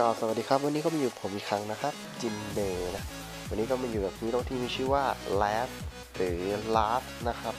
ก็สวัสดีครับวันนี้ก็มาอยู่ผมอีกครั้งนะครับ จินเดย์นะ วันนี้ก็มาอยู่กับฮีโร่ที่มีชื่อว่า Raz หรือ Raz นะครับ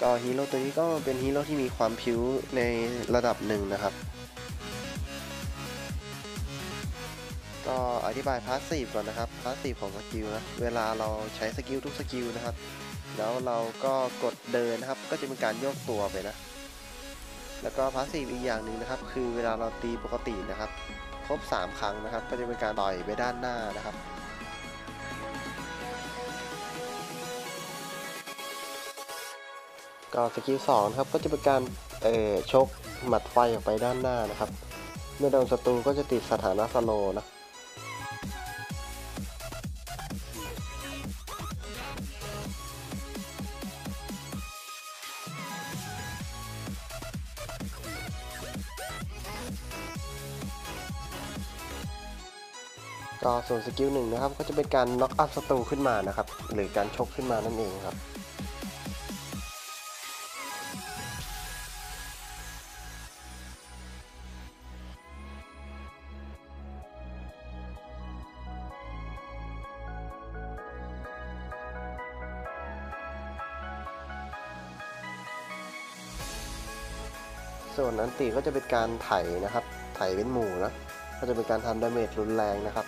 ก็ฮีโร่ตัวนี้ก็เป็นฮีโร่ที่มีความพลิ้วในระดับหนึ่งนะครับ ก็อธิบาย passive ก่อนนะครับ passive ของ skill นะ เวลาเราใช้ skill ทุก skill นะครับ แล้วเราก็กดเดินนะครับ ก็จะเป็นการโยกตัวไปนะ แล้วก็ passive อีกอย่างหนึ่งนะครับ คือเวลาเราตีปกตินะครับ ครบ 3 ครั้งนะครับ ก็จะเป็นการต่อยไปด้านหน้านะครับก็ skill 2ครับก็จะเป็นการเอ่อชกหมัดไฟออกไปด้านหน้านะครับ เมื่อโดนศัตรูก็จะติดสถานะ slowนะ ก็ส่วนสกิลหนึ่งนะครับ ก็จะเป็นการน็อกอัพศัตรูขึ้นมานะครับ หรือการชกขึ้นมานั่นเองครับส่วน ulti ก็จะเป็นการไถนะครับ ไถเป็นหมู่นะ ก็จะเป็นการทำ damage รุนแรงนะครับ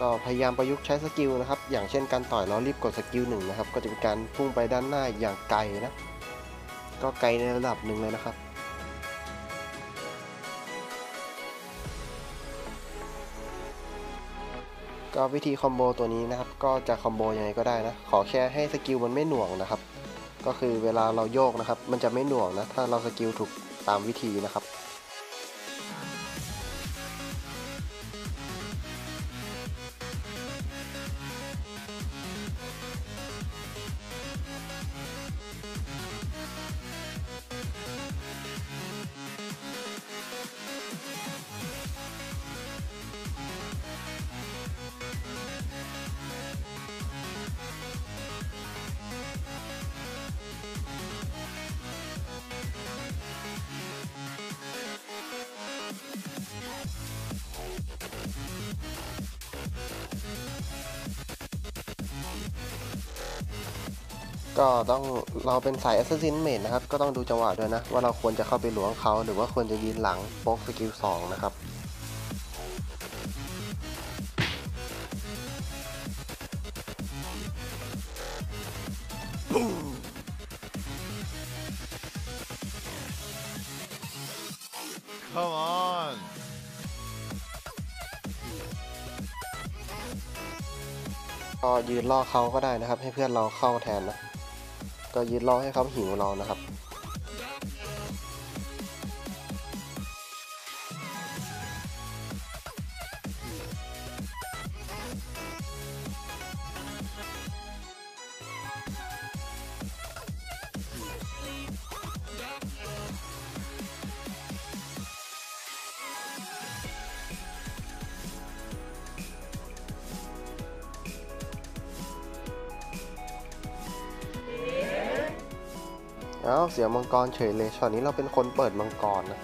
ก็พยายามประยุกต์ใช้ skill นะครับ อย่างเช่นการต่อยแล้วรีบกด skill หนึ่งนะครับ ก็จะเป็นการพุ่งไปด้านหน้าอย่างไกลนะ ก็ไกลในระดับหนึ่งเลยนะครับ ก็วิธี combo ตัวนี้นะครับ ก็จะ combo ยังไงก็ได้นะ ขอแค่ให้ skill มันไม่หน่วงนะครับ ก็คือเวลาเราโยกนะครับ มันจะไม่หน่วงนะ ถ้าเรา skill ถูกตามวิธีนะครับ ก็ต้องเราเป็นสาย Assassin m a d นะครับ ก็ต้องดูจังหวะด้วยนะ ว่าเราควรจะเข้าไปหลวงเขาหรือว่าควรจะยืนหลังโป๊กสกิล2นะครับ Come on. ก็ยืนล่อเขาก็ได้นะครับ ให้เพื่อนเราเข้าแทนนะ ก็ยืนรอให้เขาหิวเรานะครับ อ้าเสียมังกรเฉยเลยช็อตนี้เราเป็นคนเปิดมังกรนะ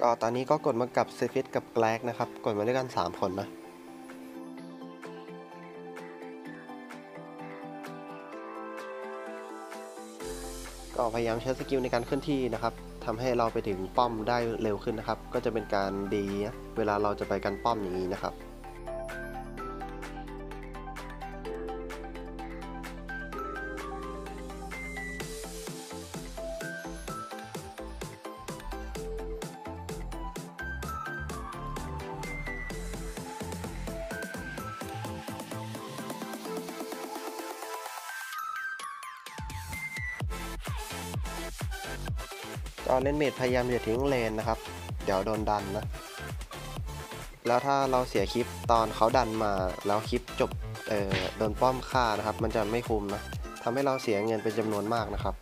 ก็ตอนนี้ก็กดมากับ Zephys กับแกลกนะครับ กดมาด้วยกัน 3 คนนะ พยายามใช้สกิลในการเคลื่อนที่นะครับทำให้เราไปถึงป้อมได้เร็วขึ้นนะครับ ก็จะเป็นการดี เวลาเราจะไปกันป้อมอย่างนี้นะครับ นเมดพยายามอย่าทิ้งเลนนะครับ เดี๋ยวโดนดันนะ แล้วถ้าเราเสียคลิปตอนเขาดันมาแล้วคลิปจบเออโดนป้อมฆ่านะครับ มันจะไม่คุ้มนะทำให้เราเสียเงินเป็นจำนวนมากนะครับ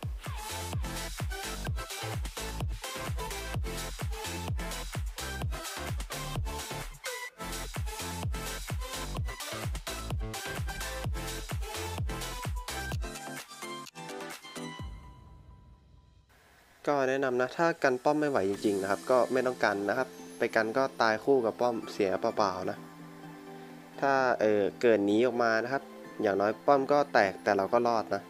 นะนำนะ ถ้ากันป้อมไม่ไหวจริงๆนะครับ ก็ไม่ต้องกันนะครับ ไปกันก็ตายคู่กับป้อมเสียเปล่าๆนะ ถ้าเออเกิดหนีออกมานะครับ อย่างน้อยป้อมก็แตกแต่เราก็รอดนะ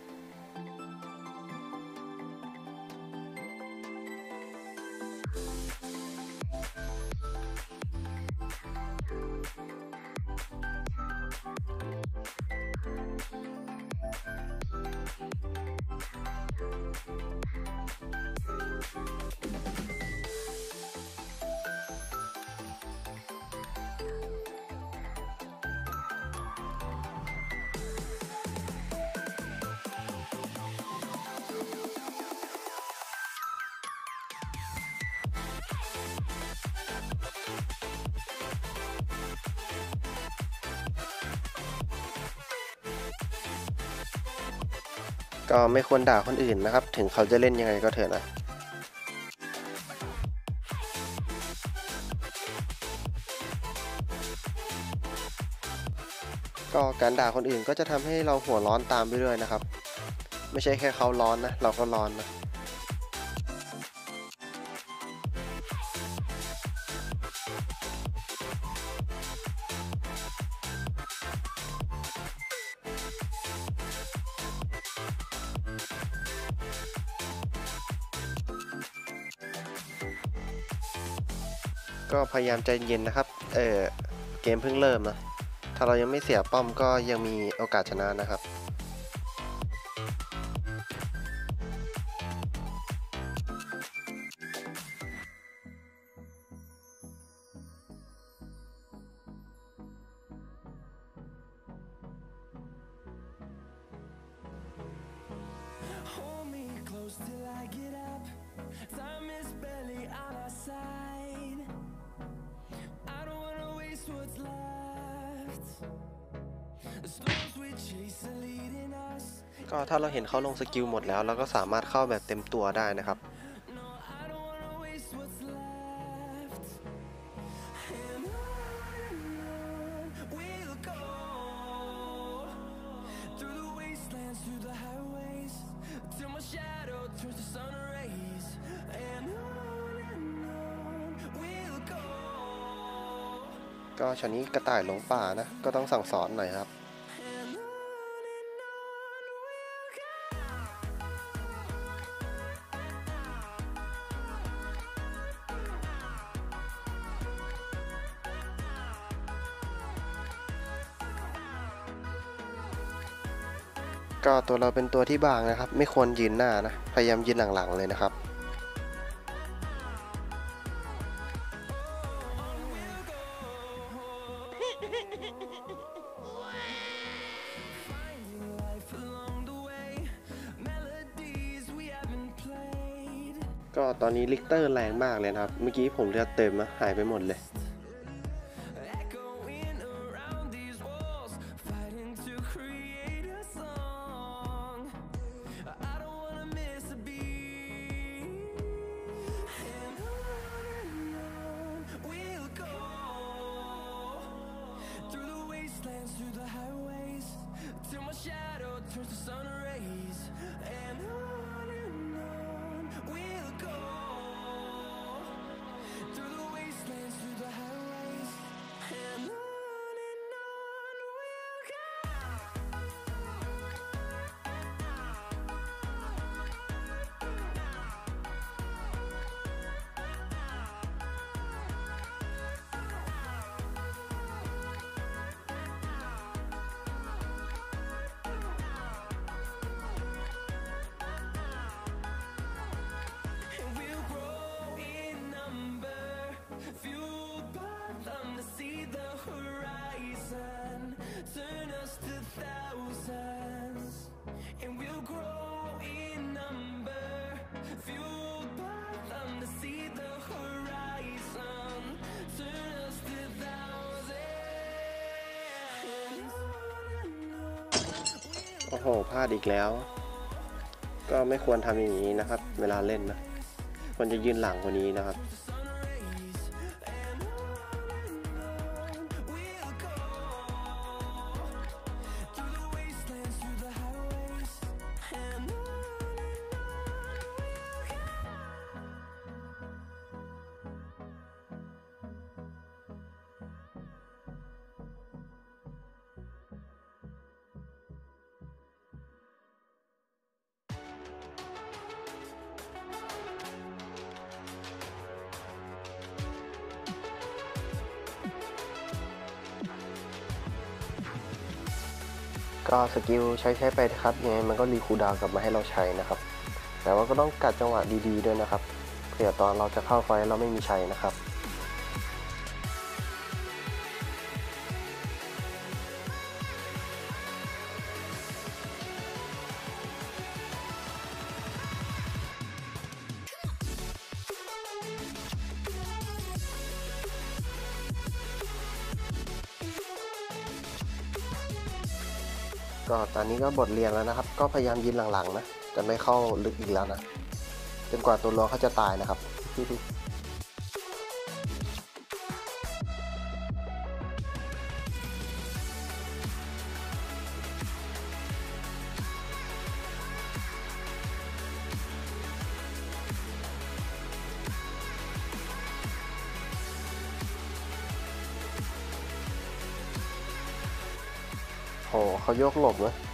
ก็ไม่ควรด่าคนอื่นนะครับ ถึงเขาจะเล่นยังไงก็เถอะนะก็การด่าคนอื่นก็จะทำให้เราหัวร้อนตามไปด้วยนะครับ ไม่ใช่แค่เขาร้อนนะ เราก็ร้อนนะ พยายามใจเย็นนะครับ เออเกมเพิ่งเริ่มนะ ถ้าเรายังไม่เสียป้อมก็ยังมีโอกาสชนะนะครับ เขาลงสกิลหมดแล้วเราก็สามารถเข้าแบบเต็มตัวได้นะครับก็ชนี้กระต่ายหลงป่านะ ก็ต้องสั่งสอนหน่อยครับ ก็ตัวเราเป็นตัวที่บางนะครับ ไม่ควรยืนหน้านะ พยายามยืนหลังๆเลยนะครับ ก็ตอนนี้ลิกเตอร์แรงมากเลยนะครับ เมื่อกี้ผมเลือดเต็มนะหายไปหมดเลย โอ้โหพลาดอีกแล้ว ก็ไม่ควรทำอย่างนี้นะครับ เวลาเล่นนะควรจะยืนหลังกว่านี้นะครับ ก็สกิลใช้ใช้ไปนะครับยังไงมันก็รีคูดาวกลับมาให้เราใช้นะครับ แต่ว่าก็ต้องกัดจังหวะดีๆด้วยนะครับเผื่อตอนเราจะเข้าไฟเราไม่มีใช้นะครับ ตอนนี้ก็บทเรียนแล้วนะครับ ก็พยายามยืนหลังๆนะจะไม่เข้าลึกอีกแล้วนะจนกว่าตัวร้อเขาจะตายนะครับโหเขายกหลบนะ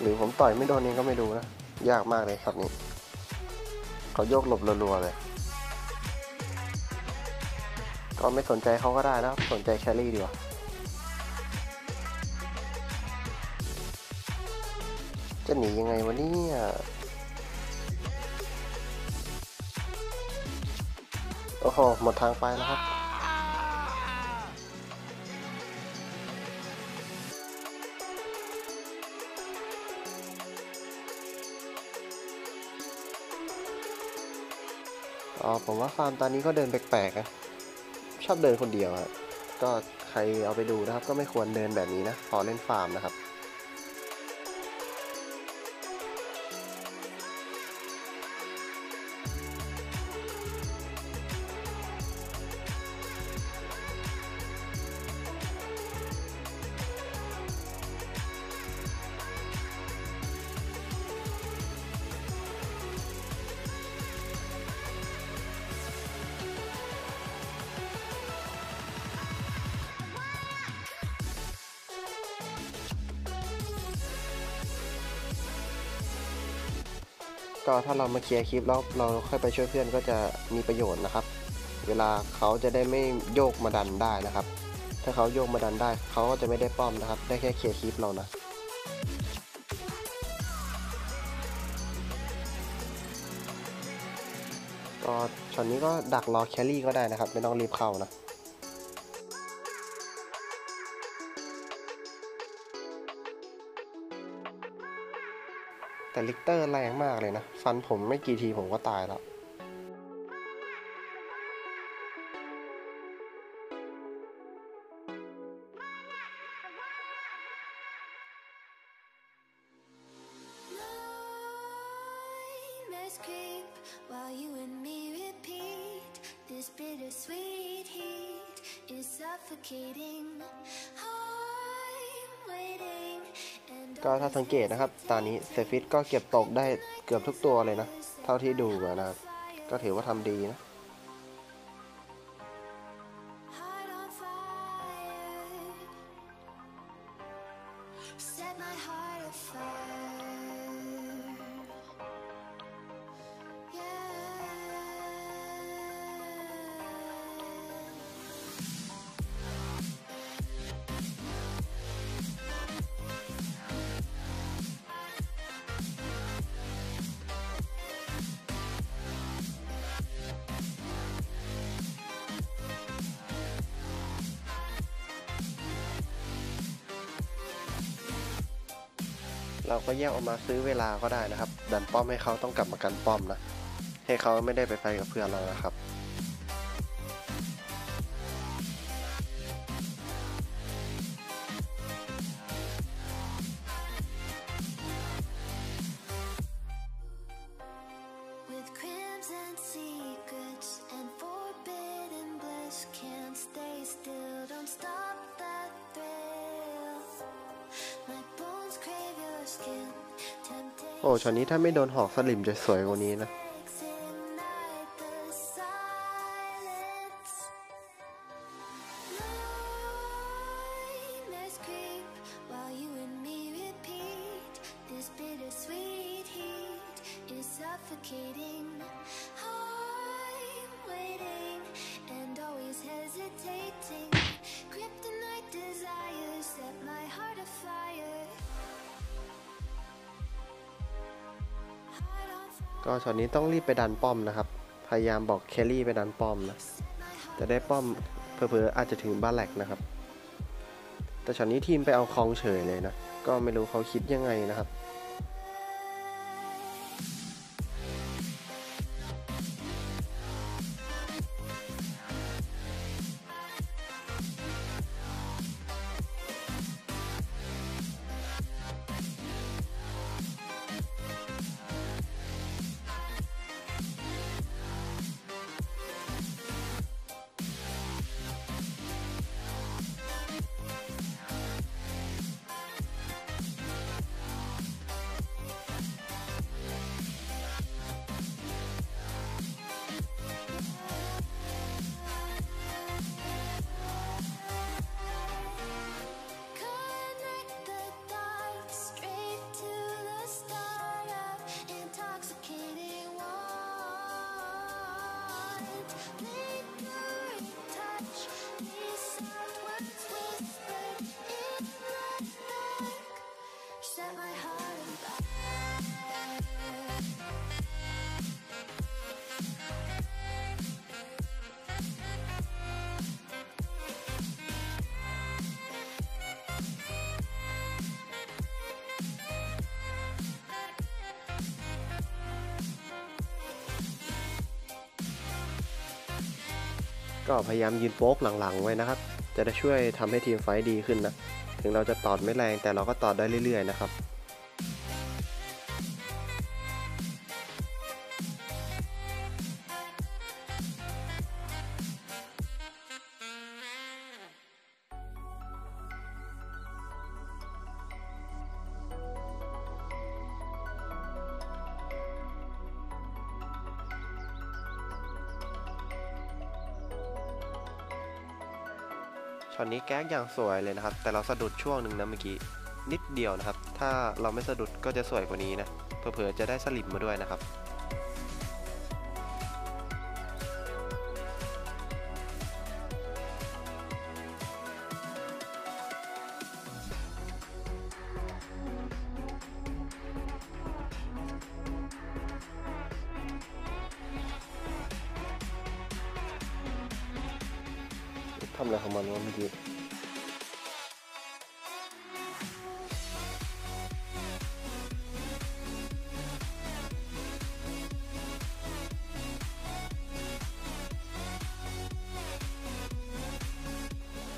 หรือผมต่อยไม่โดนเองก็ไม่ดูนะ ยากมากเลยครับนี้เขาโยกหลบรัวๆเลย ก็ไม่สนใจเขาก็ได้นะ สนใจแครี่ดีกว่าจะหนียังไงวะเนี่ยโอ้โห หมดทางไปแล้วครับ อ๋อผมว่าฟาร์มตอนนี้ก็เดินแปลกๆนะชอบเดินคนเดียวอะก็ใครเอาไปดูนะครับ ก็ไม่ควรเดินแบบนี้นะพอเล่นฟาร์มนะครับ ก็ถ้าเรามาเคลียร์คลิปแล้วเราค่อยไปช่วยเพื่อนก็จะมีประโยชน์นะครับ เวลาเขาจะได้ไม่โยกมาดันได้นะครับ ถ้าเขาโยกมาดันได้เขาก็จะไม่ได้ป้อมนะครับ ได้แค่เคลียร์คลิปเรานะก็ช็อตนี้ก็ดักรอแครี่ก็ได้นะครับ ไม่ต้องรีบเข้านะ แต่ลิกเตอร์แรงมากเลยนะ ฟันผมไม่กี่ทีผมก็ตายแล้ว สังเกตนะครับตอนนี้เซฟิตก็เก็บตกได้เกือบทุกตัวเลยนะ เท่าที่ดูนะครับ ก็ถือว่าทำดีนะ เราก็แยกออกมาซื้อเวลาก็ได้นะครับ ดันป้อมให้เขาต้องกลับมากันป้อมนะ ให้เขาไม่ได้ไปไฟกับเพื่อนเรานะครับ ช็อตนี้ถ้าไม่โดนหอกสลิมจะสวยกว่านี้นะ นี้ต้องรีบไปดันป้อมนะครับ พยายามบอก carry ไปดันป้อมนะจะได้ป้อมเผลอๆอาจจะถึงบ้านแหลกนะครับ แต่ช็อตนี้ทีมไปเอาคลองเฉยเลยนะ ก็ไม่รู้เขาคิดยังไงนะครับ ก็พยายามยืนโป๊กหลังๆ ไว้นะครับ จะได้ช่วยทำให้ทีมไฟดีขึ้นนะ ถึงเราจะตอดไม่แรงแต่เราก็ตอดได้เรื่อยๆนะครับ ช็อตนี้แก๊กอย่างสวยเลยนะครับ แต่เราสะดุดช่วงหนึ่งนะเมื่อกี้นิดเดียวนะครับ ถ้าเราไม่สะดุดก็จะสวยกว่านี้นะเผื่อจะได้สลิปมาด้วยนะครับ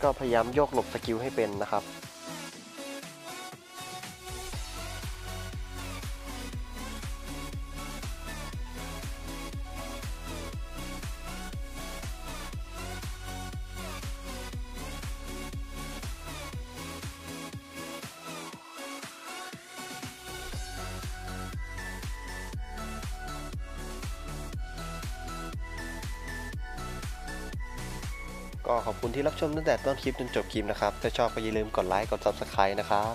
ก็พยายามโยกหลบสกิลให้เป็นนะครับ ที่รับชมตั้งแต่ต้นคลิปจนจบคลิปนะครับ ถ้าชอบก็อย่าลืมกดไลค์ กด Subscribe นะครับ